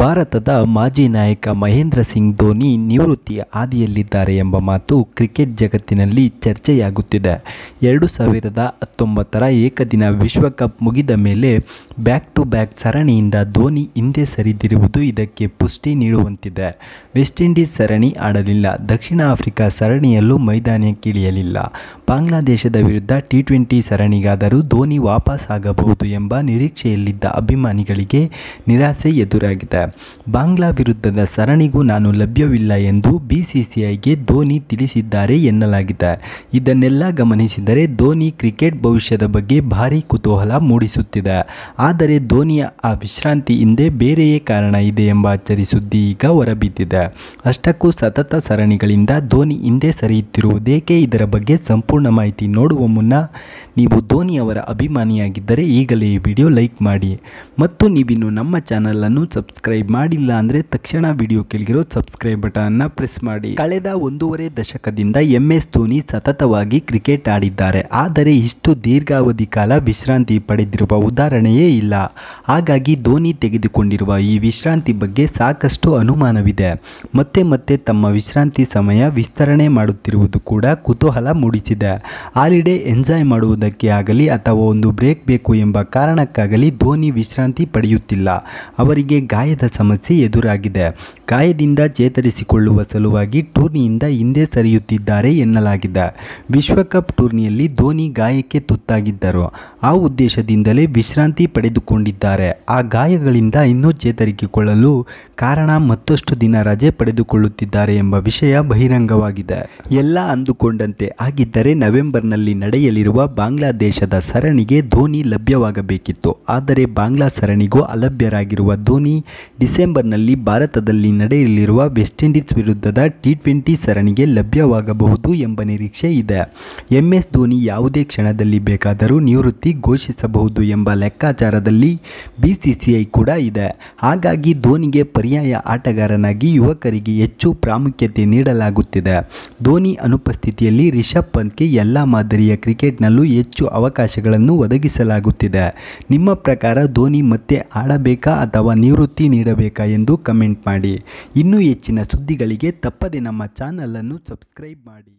ಭಾರತದ ಮಾಜಿ ನಾಯಕ ಮಹೇಂದ್ರ ಸಿಂಗ್ ಧೋನಿ ನಿವೃತ್ತಿಯ ಹಾದಿಯಲ್ಲಿದ್ದಾರೆ ಎಂಬ ಮಾತು ಕ್ರಿಕೆಟ್ ಜಗತ್ತಿನಲ್ಲಿ ಚರ್ಚೆಯಾಗುತ್ತಿದೆ. ಎರಡು ಸಾವಿರದ ಹತ್ತೊಂಬತ್ತರ ಏಕದಿನ ವಿಶ್ವಕಪ್ ಮುಗಿದ ಮೇಲೆ ಬ್ಯಾಕ್ ಟು ಬ್ಯಾಕ್ ಸರಣಿಯಿಂದ ಧೋನಿ ಹಿಂದೆ ಸರಿದಿರುವುದು ಇದಕ್ಕೆ ಪುಷ್ಟಿ ನೀಡುವಂತಿದೆ. ವೆಸ್ಟ್ ಇಂಡೀಸ್ ಸರಣಿ ಆಡಲಿಲ್ಲ. ದಕ್ಷಿಣ ಆಫ್ರಿಕಾ ಸರಣಿಯಲ್ಲೂ ಮೈದಾನಕ್ಕಿಳಿಯಲಿಲ್ಲ ಬಾಂಗ್ಲಾದೇಶದ ವಿರುದ್ಧ ಟಿ ಟ್ವೆಂಟಿ ಸರಣಿಗಾದರೂ ಧೋನಿ ವಾಪಸ್ ಆಗಬಹುದು ಎಂಬ ನಿರೀಕ್ಷೆಯಲ್ಲಿದ್ದ ಅಭಿಮಾನಿಗಳಿಗೆ ನಿರಾಸೆ ಎದುರಾಗಿದೆ. ಬಾಂಗ್ಲಾ ವಿರುದ್ಧದ ಸರಣಿಗೂ ನಾನು ಲಭ್ಯವಿಲ್ಲ ಎಂದು ಬಿಸಿಸಿಐಗೆ ಧೋನಿ ತಿಳಿಸಿದ್ದಾರೆ ಎನ್ನಲಾಗಿದೆ. ಇದನ್ನೆಲ್ಲ ಗಮನಿಸಿದರೆ ಧೋನಿ ಕ್ರಿಕೆಟ್ ಭವಿಷ್ಯದ ಬಗ್ಗೆ ಭಾರೀ ಕುತೂಹಲ ಮೂಡಿಸುತ್ತಿದೆ. ಆದರೆ ಧೋನಿಯ ಆ ವಿಶ್ರಾಂತಿ ಹಿಂದೆ ಬೇರೆಯೇ ಕಾರಣ ಇದೆ ಎಂಬ ಅಚ್ಚರಿ ಸುದ್ದಿ ಈಗ ಹೊರಬಿದ್ದಿದೆ. ಅಷ್ಟಕ್ಕೂ ಸತತ ಸರಣಿಗಳಿಂದ ಧೋನಿ ಹಿಂದೆ ಸರಿಯುತ್ತಿರುವುದೇಕೆ? ಇದರ ಬಗ್ಗೆ ಸಂಪೂರ್ಣ ಮಾಹಿತಿ ನೋಡುವ ಮುನ್ನ ನೀವು ಧೋನಿ ಅವರ ಅಭಿಮಾನಿಯಾಗಿದ್ದರೆ ಈಗಲೇ ಈ ವಿಡಿಯೋ ಲೈಕ್ ಮಾಡಿ. ಮತ್ತು ನೀವಿನ್ನು ನಮ್ಮ ಚಾನಲನ್ನು ಸಬ್ಸ್ಕ್ರೈಬ್ ಮಾಡಿಲ್ಲ ಅಂದರೆ ತಕ್ಷಣ ವಿಡಿಯೋ ಕೆಳಗಿರೋ ಸಬ್ಸ್ಕ್ರೈಬ್ ಬಟನ್ನ ಪ್ರೆಸ್ ಮಾಡಿ. ಕಳೆದ ಒಂದೂವರೆ ದಶಕದಿಂದ ಎಂ ಎಸ್ ಧೋನಿ ಸತತವಾಗಿ ಕ್ರಿಕೆಟ್ ಆಡಿದ್ದಾರೆ. ಆದರೆ ಇಷ್ಟು ದೀರ್ಘಾವಧಿ ಕಾಲ ವಿಶ್ರಾಂತಿ ಪಡೆದಿರುವ ಉದಾಹರಣೆಯೇ ಇಲ್ಲ. ಹಾಗಾಗಿ ಧೋನಿ ತೆಗೆದುಕೊಂಡಿರುವ ಈ ವಿಶ್ರಾಂತಿ ಬಗ್ಗೆ ಸಾಕಷ್ಟು ಅನುಮಾನವಿದೆ. ಮತ್ತೆ ಮತ್ತೆ ತಮ್ಮ ವಿಶ್ರಾಂತಿ ಸಮಯ ವಿಸ್ತರಣೆ ಮಾಡುತ್ತಿರುವುದು ಕೂಡ ಕುತೂಹಲ ಮೂಡಿಸಿದೆ. ಹಾಲಿಡೇ ಎಂಜಾಯ್ ಮಾಡುವುದಕ್ಕೆ ಆಗಲಿ ಅಥವಾ ಒಂದು ಬ್ರೇಕ್ ಬೇಕು ಎಂಬ ಕಾರಣಕ್ಕಾಗಲಿ ಧೋನಿ ವಿಶ್ರಾಂತಿ ಪಡೆಯುತ್ತಿಲ್ಲ. ಅವರಿಗೆ ಗಾಯದ ಸಮಸ್ಯೆ ಎದುರಾಗಿದೆ. ಗಾಯದಿಂದ ಚೇತರಿಸಿಕೊಳ್ಳುವ ಸಲುವಾಗಿ ಟೂರ್ನಿಯಿಂದ ಹಿಂದೆ ಸರಿಯುತ್ತಿದ್ದಾರೆ ಎನ್ನಲಾಗಿದೆ. ವಿಶ್ವಕಪ್ ಟೂರ್ನಿಯಲ್ಲಿ ಧೋನಿ ಗಾಯಕ್ಕೆ ತುತ್ತಾಗಿದ್ದರು. ಆ ಉದ್ದೇಶದಿಂದಲೇ ವಿಶ್ರಾಂತಿ ಪಡೆದುಕೊಂಡಿದ್ದಾರೆ. ಆ ಗಾಯಗಳಿಂದ ಇನ್ನೂ ಚೇತರಿಸಿಕೊಳ್ಳಲು ಕಾರಣ ಮತ್ತಷ್ಟು ದಿನ ರಜೆ ಪಡೆದುಕೊಳ್ಳುತ್ತಿದ್ದಾರೆ ಎಂಬ ವಿಷಯ ಬಹಿರಂಗವಾಗಿದೆ. ಎಲ್ಲ ಅಂದುಕೊಂಡಂತೆ ಆಗಿದ್ದರೆ ನವೆಂಬರ್ನಲ್ಲಿ ನಡೆಯಲಿರುವ ಬಾಂಗ್ಲಾದೇಶದ ಸರಣಿಗೆ ಧೋನಿ ಲಭ್ಯವಾಗಬೇಕಿತ್ತು. ಆದರೆ ಬಾಂಗ್ಲಾ ಸರಣಿಗೂ ಅಲಭ್ಯರಾಗಿರುವ ಧೋನಿ ಡಿಸೆಂಬರ್ನಲ್ಲಿ ಭಾರತದಲ್ಲಿ ನಡೆಯಲಿರುವ ವೆಸ್ಟ್ ಇಂಡೀಸ್ ವಿರುದ್ಧದ ಟಿ ಟ್ವೆಂಟಿ ಸರಣಿಗೆ ಲಭ್ಯವಾಗಬಹುದು ಎಂಬ ನಿರೀಕ್ಷೆ ಇದೆ. ಎಂ ಎಸ್ ಧೋನಿ ಯಾವುದೇ ಕ್ಷಣದಲ್ಲಿ ಬೇಕಾದರೂ ನಿವೃತ್ತಿ ಘೋಷಿಸಬಹುದು ಎಂಬ ಲೆಕ್ಕಾಚಾರದಲ್ಲಿ ಬಿಸಿಸಿಐ ಕೂಡ ಇದೆ. ಹಾಗಾಗಿ ಧೋನಿಗೆ ಪರ್ಯಾಯ ಆಟಗಾರನಾಗಿ ಯುವಕರಿಗೆ ಹೆಚ್ಚು ಪ್ರಾಮುಖ್ಯತೆ ನೀಡಲಾಗುತ್ತಿದೆ. ಧೋನಿ ಅನುಪಸ್ಥಿತಿಯಲ್ಲಿ ರಿಷಬ್ ಪಂತ್ಗೆ ಎಲ್ಲ ಮಾದರಿಯ ಕ್ರಿಕೆಟ್ನಲ್ಲೂ ಹೆಚ್ಚು ಅವಕಾಶಗಳನ್ನು ಒದಗಿಸಲಾಗುತ್ತಿದೆ. ನಿಮ್ಮ ಪ್ರಕಾರ ಧೋನಿ ಮತ್ತೆ ಆಡಬೇಕಾ ಅಥವಾ ನಿವೃತ್ತಿ ನೀಡಬೇಕಾ ಎಂದು ಕಮೆಂಟ್ ಮಾಡಿ. ಇನ್ನೂ ಹೆಚ್ಚಿನ ಸುದ್ದಿಗಳಿಗೆ ತಪ್ಪದೆ ನಮ್ಮ ಚಾನಲನ್ನು ಸಬ್ಸ್ಕ್ರೈಬ್ ಮಾಡಿ.